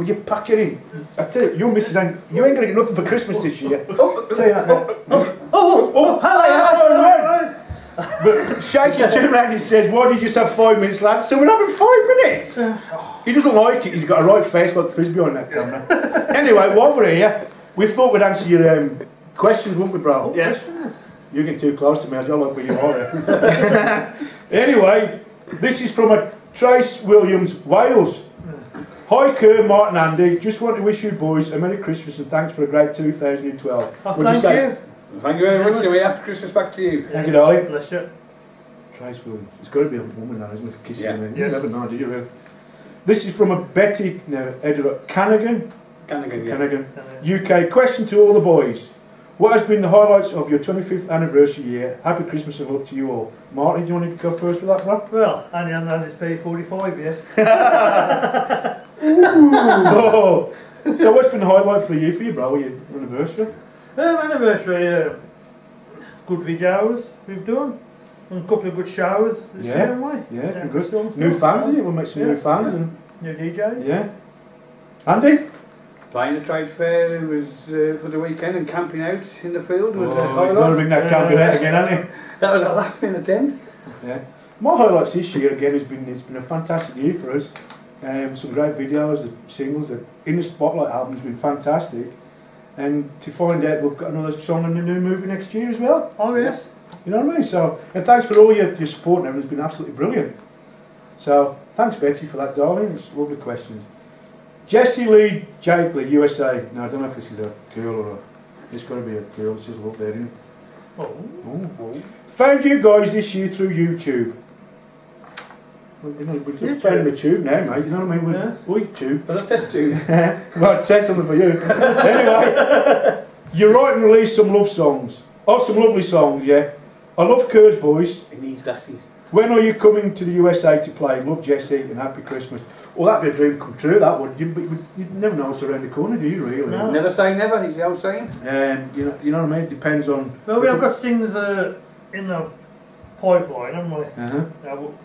Will you pack it in? I tell you, your missus ain't, you ain't going to get nothing for Christmas this year. I'll tell you that now. Oh, oh, oh, hello, But Shaky turned around and says, why did you just have five minutes, lad? So we're having five minutes. He doesn't like it. He's got a right face like Frisbee on that camera. anyway, while we're here, we thought we'd answer your um, questions, wouldn't we, bro? Yes. You're getting too close to me. I don't like where you are. anyway, this is from a Trace Williams, Wales. Hi, Kerr, Martin, Andy. Just want to wish you boys a Merry Christmas and thanks for a great 2012. Oh, What'd thank say? you. Thank you very much. Anyway, happy Christmas back to you. Thank you, darling. Bless you. Trace Williams. It's got to be a woman now, isn't it? Kissing Yeah. me. You never know, do you? Really? This is from a Betty, no, editor, Canagan. Canagan, yeah. Canagan. UK. Question to all the boys. What has been the highlights of your 25th anniversary year? Happy Christmas and love to you all. Marty, do you want to go first with that, bro? Well, Andy and Andy's paid 45 yes. oh. So what's been the highlight for you for you, bro? Your anniversary? Um, anniversary, uh, good videos we've done. And a couple of good shows this Yeah. year, haven't we? Yeah, it's Yeah, good. some New fans, isn't it? We'll make some Yeah. new fans and New DJs. yeah. Andy? Playing the trade fair was uh, for the weekend and camping out in the field was a Oh, he's highlight. got to bring that camping out again, hasn't he? That was a laugh in the tent. Yeah. My highlights this year again has been it's been a fantastic year for us. Um, some great videos, the singles, the In the Spotlight album has been fantastic. And to find out we've got another song in the new movie next year as well. Oh, yes. You know what I mean? So, and thanks for all your, your support and everything. It's been absolutely brilliant. So, thanks Betty for that, darling. It's lovely questions. Jessie Lee Jakely, USA. Now, I don't know if this is a girl or a. It's got to be a girl. This is love there, isn't it? Oh. Found you guys this year through YouTube. Well, you know, we're YouTube. found the tube now, mate. You know what I mean? We're, Yeah. we tube. Was that test tube? well, it say something for you. anyway, you write and release some love songs. Oh, some lovely songs, yeah. I love Kerr's voice. He needs glasses. When are you coming to the USA to play? Love Jesse and Happy Christmas. Well, that'd be a dream come true, that would. You, but you, you never know what's around the corner, do you, really? No. Never say never, is the old saying. And you know, you know what I mean? It depends on. Well, we have got things uh, in the pipeline, haven't we? Uh-huh. Now, we'll-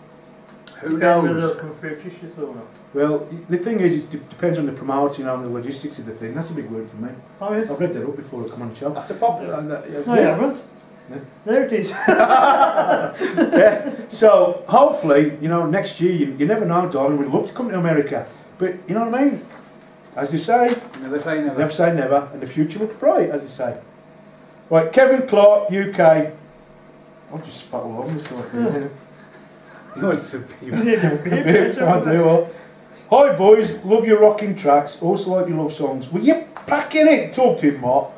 Who depends whether knows? they'll come through tissues or not. Well, the thing is, it de- depends on the promoting and the logistics of the thing. That's a big word for me. Oh, yes. I've read that up before I come on the show. After pop. And, uh, yeah, No, you haven't. No. There it is. yeah. So hopefully, you know, next year, you, you never know, darling. We'd love to come to America, but you know what I mean. As they say, Never say never. never say never, and the future looks bright, as they say. Right, Kevin Clark, UK. I'll just spat all over myself. here. No, it's a people. I do. Well. Hi boys, love your rocking tracks. Also like your love songs. Will you pack in it? Talk to him, Mark.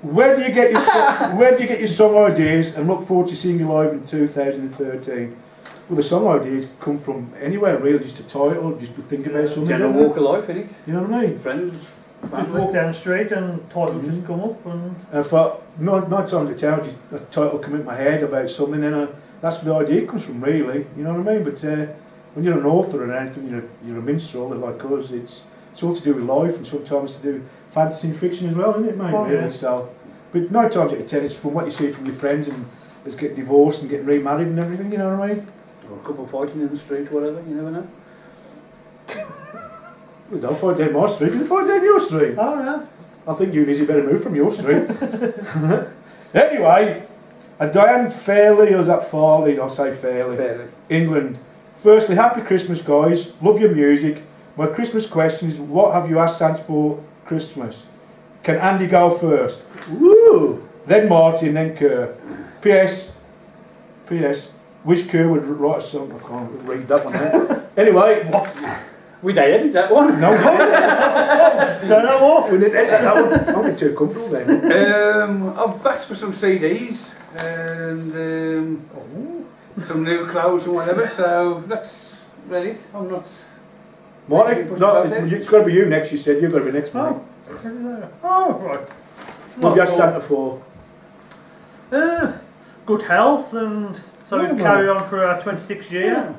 Where do you get your so- where do you get your song ideas? And look forward to seeing you live in 2013. Well, the song ideas come from anywhere really, just a title, just to think about something. General don't walk of life, innit? You know what I mean? Friends, Just walk down the street and title just come up and And for nine, nine times a town, just a title come in my head about something, and uh, that's where the idea comes from, really. You know what I mean? But uh, when you're an author and anything, you're, you're a minstrel like us. It's it's all to do with life, and sometimes to do with fantasy and fiction as well, isn't it, mate? Oh, really. yeah. So, but nine times of ten, it's from what you see from your friends and is getting divorced and getting remarried and everything. You know what I mean? Or a couple fighting in the street, or whatever, you never know. Well, don't fight down my street. You fight down your street. oh no. I think you and Izzy better move from your street. anyway, a Diane Fairley, or is that Farley? I'll say Fairley. Fairly. England. Firstly, happy Christmas, guys. Love your music. My Christmas question is what have you asked Santa for Christmas? Can Andy go first? Woo! Then Martin, then Kerr. P.S. P.S. Wish Kerr would write a song. I can't read that one out. anyway, We did edit that one. no, no. Is that no more? we didn't edit that one. I'm too comfortable then. Um, I've asked for some CDs and um, some new clothes and whatever, so that's ready. I'm not. Martin, no, it's got to be you next. You said you've got to be next, mate. Oh. Oh, right. What have you asked Santa for? Uh, good health and so we Oh, can carry on for our 26th year.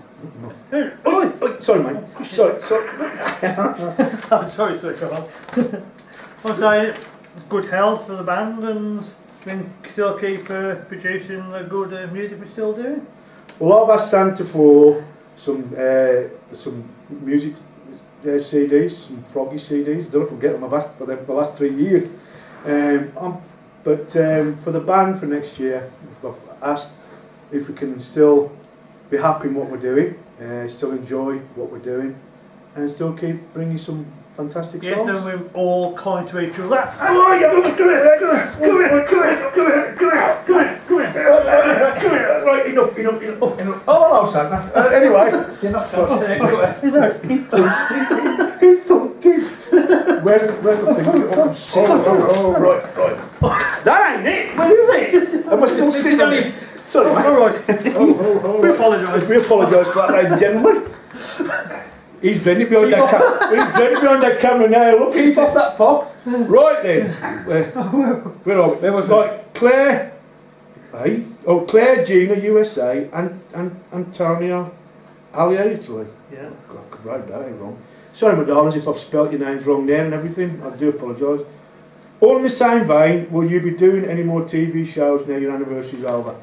Oi, oi, sorry, mate. Sorry, sorry. I'm sorry, sorry, come on. I'm saying good health for the band and can still keep uh, producing the good uh, music we're still doing. Well, I've asked Santa for some uh, some music uh, CDs, some Froggy CDs. I don't know if I'll get them. I've asked for them for the last three years. Um, I'm, but um, for the band for next year, I've asked if we can still be happy in what we're doing, uh, still enjoy what we're doing, and still keep bringing some fantastic Yes, songs. and we're all kind to each other. How are? Come here, come here, come here, come here, come here, come here, come here, come here. Come here, right, enough, enough, enough, enough. Oh, hello, Santa. Uh, anyway, You're not so Is that? He thumped it. He thumped it. Where's the, where's the thing? Oh, I'm sorry. Oh, oh, right, right. That ain't it. Where is it? Am I still sitting on it? Sorry, mate. All right. We apologise. We apologise for that, ladies and gentlemen. He's bending behind that camera. He's bending behind that camera now. Look, Keep he's off that pop. right then. Where, where are we? Where was right, Claire. Hey, oh Claire, Gina, USA, and and Antonio, Alia, Italy. Yeah. God, I could write that ain't wrong. Sorry, my darlings, if I've spelt your names wrong there and everything. I do apologise. All in the same vein, will you be doing any more TV shows now your anniversary's over?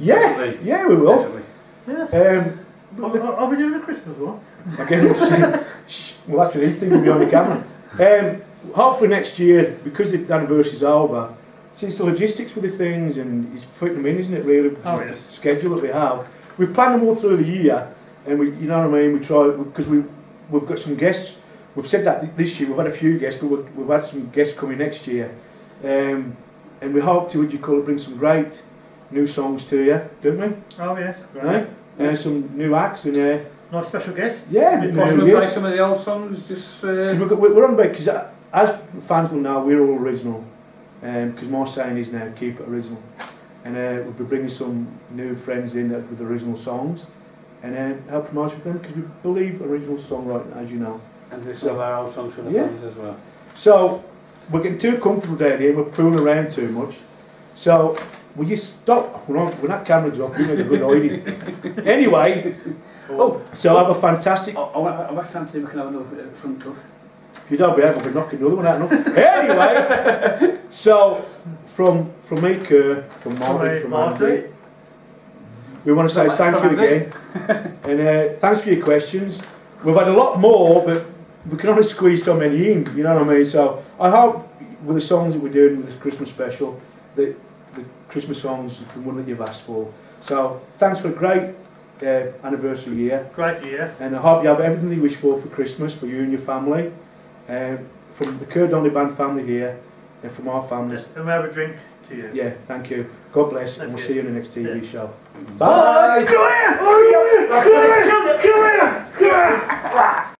Yeah, Definitely. yeah, we will. Definitely. Yes. Um, Are, are we doing a Christmas one? Again, shh, well, that's for these things will be on the camera. Um, hopefully next year, because the anniversary's over, see, it's the logistics with the things and it's fitting them in, isn't it, really? Oh, of the schedule that we have. We plan them all through the year, and we, you know what I mean. We try because we we've got some guests. We've said that this year. We've had a few guests, but we've, we've had some guests coming next year, um, and we hope to, what you call it, bring some great new songs to you, don't we? Oh yes. Right? Uh, some new acts and uh, Nice special guest. yeah, Maybe new possibly year. play some of the old songs, just uh, we've got, we're on because as fans will know, we're all original. Because my saying is now keep it original, and uh, we'll be bringing some new friends in that, with original songs, and uh, help promote with them because we believe original songwriting, as you know. and do some of our old songs for the Yeah. fans as well. So we're getting too comfortable down here. We're fooling around too much. So will you stop? We're not, we're not cameras off. We're a good hiding. anyway, Oh, so i have a fantastic. I, I, I asked Anthony if we can have another uh, front tooth. If you don't behave, I'll be knocking the other one out. No? anyway, so from from me, Kerr, from From Martin, from Martin. Andy, we want to say From- thank you Andy. again, and uh, thanks for your questions. We've had a lot more, but we can only squeeze so many in. You know what I mean? So I hope with the songs that we're doing with this Christmas special, that the Christmas songs the one that you've asked for. So thanks for a great uh, anniversary year. Great year. And I hope you have everything you wish for for Christmas for you and your family. Um, from the Kerr Donnelly Band family here, and from our families. And we have a drink to you. Yeah, thank you. God bless, and we'll you. see you in the next TV Yeah. show. Bye. Bye. Come here! Come here! Come here! Come here! Come here!